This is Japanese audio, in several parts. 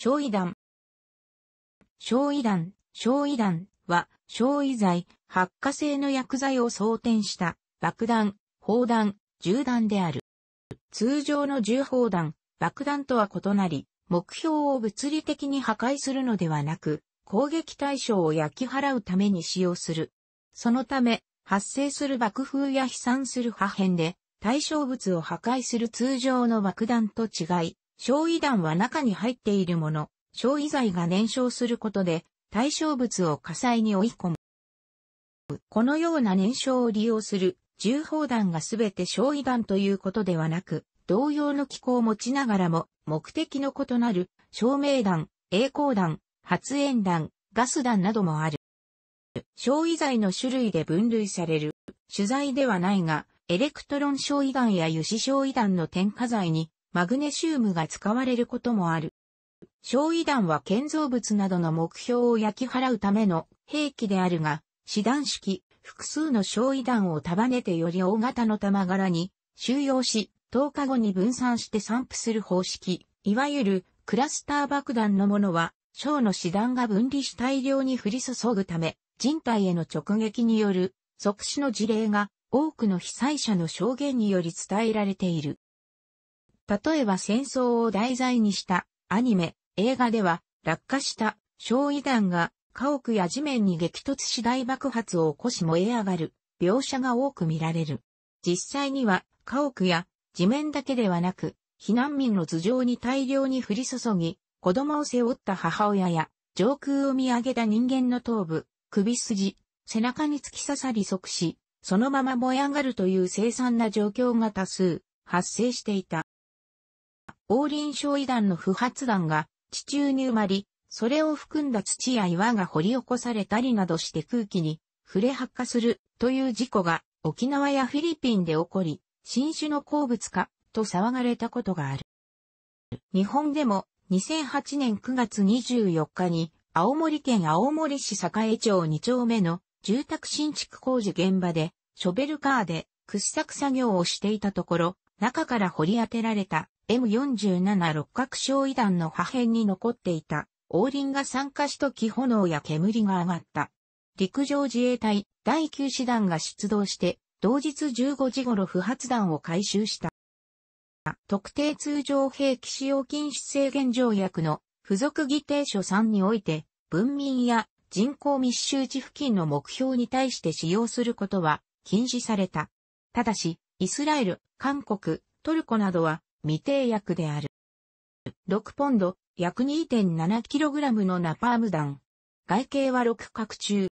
焼夷弾。焼夷弾、焼夷弾は、焼夷剤、発火性の薬剤を装填した爆弾、砲弾、銃弾である。通常の銃砲弾、爆弾とは異なり、目標を物理的に破壊するのではなく、攻撃対象を焼き払うために使用する。そのため、発生する爆風や飛散する破片で、対象物を破壊する通常の爆弾と違い、焼夷弾は中に入っているもの、焼夷剤が燃焼することで、対象物を火災に追い込む。このような燃焼を利用する銃砲弾がすべて焼夷弾ということではなく、同様の機構を持ちながらも、目的の異なる照明弾、曳光弾、発煙弾、ガス弾などもある。焼夷剤の種類で分類される。主剤ではないが、エレクトロン焼夷弾や油脂焼夷弾の添加剤にマグネシウムが使われることもある。焼夷弾は建造物などの目標を焼き払うための兵器であるが、師弾式、複数の焼夷弾を束ねてより大型の玉柄に収容し、10日後に分散して散布する方式、いわゆるクラスター爆弾のものは、小の師弾が分離し大量に降り注ぐため、人体への直撃による即死の事例が多くの被災者の証言により伝えられている。例えば戦争を題材にしたアニメ、映画では落下した焼夷弾が家屋や地面に激突し大爆発を起こし燃え上がる描写が多く見られる。実際には家屋や地面だけではなく避難民の頭上に大量に降り注ぎ、子供を背負った母親や上空を見上げた人間の頭部、首筋、背中に突き刺さり即死、そのまま燃え上がるという凄惨な状況が多数発生していた。王林焼夷弾の不発弾が地中に埋まり、それを含んだ土や岩が掘り起こされたりなどして空気に触れ発火するという事故が沖縄やフィリピンで起こり、新種の鉱物化と騒がれたことがある。日本でも2008年9月24日に青森県青森市栄町2丁目の住宅新築工事現場でショベルカーで掘削作業をしていたところ、中から掘り当てられた M47 六角焼夷弾の破片に残っていた王林が参加しとき炎や煙が上がった。陸上自衛隊第9師団が出動して、同日15時頃不発弾を回収した。特定通常兵器使用禁止制限条約の付属議定書3において、文民や人口密集地付近の目標に対して使用することは禁止された。ただし、イスラエル、韓国、トルコなどは未定薬である。6ポンド、約 2.7kg のナパーム弾。外形は六角柱。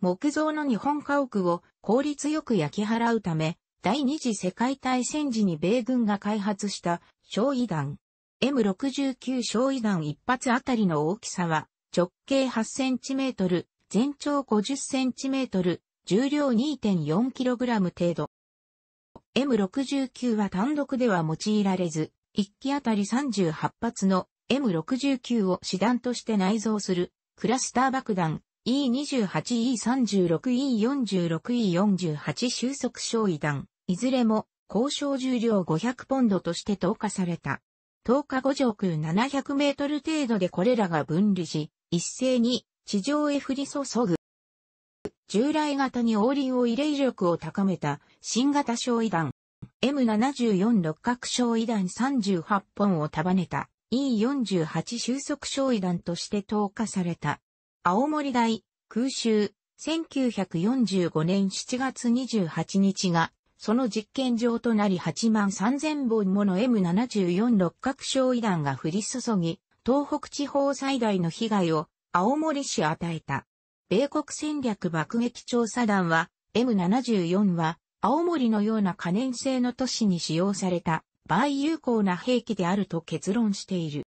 木造の日本家屋を効率よく焼き払うため、第二次世界大戦時に米軍が開発した焼夷弾。M69 焼夷弾一発あたりの大きさは直径8センチメートル、全長50センチメートル、重量 2.4kg 程度。M69 は単独では用いられず、1機あたり38発の M69 を師団として内蔵するクラスター爆弾 E28E36E46E48 収束焼夷弾、いずれも交渉重量500ポンドとして投下された。10日後上空700メートル程度でこれらが分離し、一斉に地上へ降り注ぐ。従来型に応輪を入れ威力を高めた新型焼夷弾 M74 六角焼夷弾38本を束ねた E48 収束焼夷弾として投下された。青森大空襲1945年7月28日がその実験場となり8万3000本もの M74 六角焼夷弾が降り注ぎ、東北地方最大の被害を青森市与えた。米国戦略爆撃調査団は M74 は青森のような可燃性の都市に使用された場合有効な兵器であると結論している。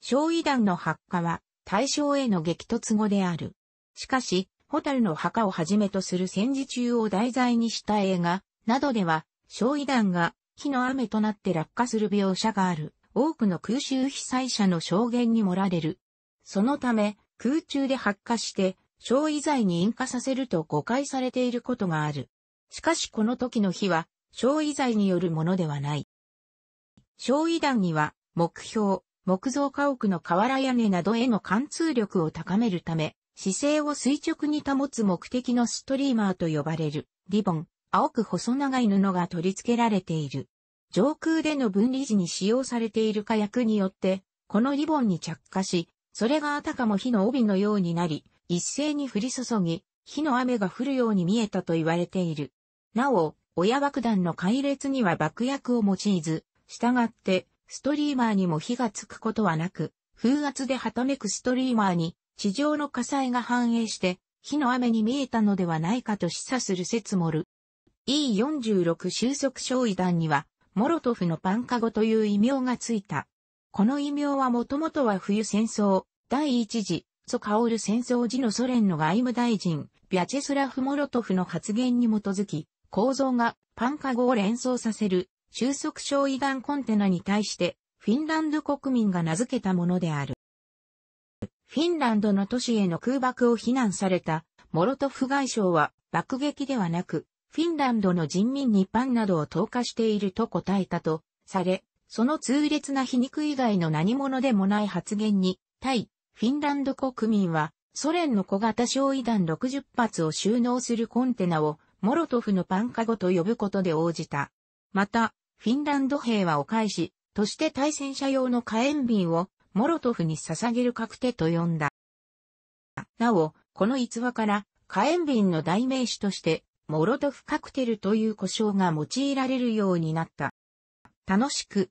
焼夷弾の発火は対象への激突後である。しかし、ホタルの墓をはじめとする戦時中を題材にした映画などでは、焼夷弾が火の雨となって落下する描写がある。多くの空襲被災者の証言に盛られる。そのため、空中で発火して、焼夷剤に引火させると誤解されていることがある。しかしこの時の火は、焼夷剤によるものではない。焼夷弾には、目標、木造家屋の瓦屋根などへの貫通力を高めるため、姿勢を垂直に保つ目的のストリーマーと呼ばれるリボン、青く細長い布が取り付けられている。上空での分離時に使用されている火薬によって、このリボンに着火し、それがあたかも火の帯のようになり、一斉に降り注ぎ、火の雨が降るように見えたと言われている。なお、親爆弾の解列には爆薬を用いず、従って、ストリーマーにも火がつくことはなく、風圧ではためくストリーマーに地上の火災が反映して火の雨に見えたのではないかと示唆する説もる。E46 収束焼夷弾には、モロトフのパンカゴという異名がついた。この異名はもともとは冬戦争、第一次、ソカオル戦争時のソ連の外務大臣、ビャチェスラフ・モロトフの発言に基づき、構造がパンカゴを連想させる収束焼夷弾コンテナに対して、フィンランド国民が名付けたものである。フィンランドの都市への空爆を非難されたモロトフ外相は爆撃ではなく、フィンランドの人民にパンなどを投下していると答えたとされ、その痛烈な皮肉以外の何者でもない発言に、対フィンランド国民は、ソ連の小型焼夷弾60発を収納するコンテナを、モロトフのパンカゴと呼ぶことで応じた。また、フィンランド兵はお返し、として対戦車用の火炎瓶をモロトフに捧げる確定と呼んだ。なお、この逸話から火炎瓶の代名詞として、モロトフカクテルという呼称が用いられるようになった。楽しく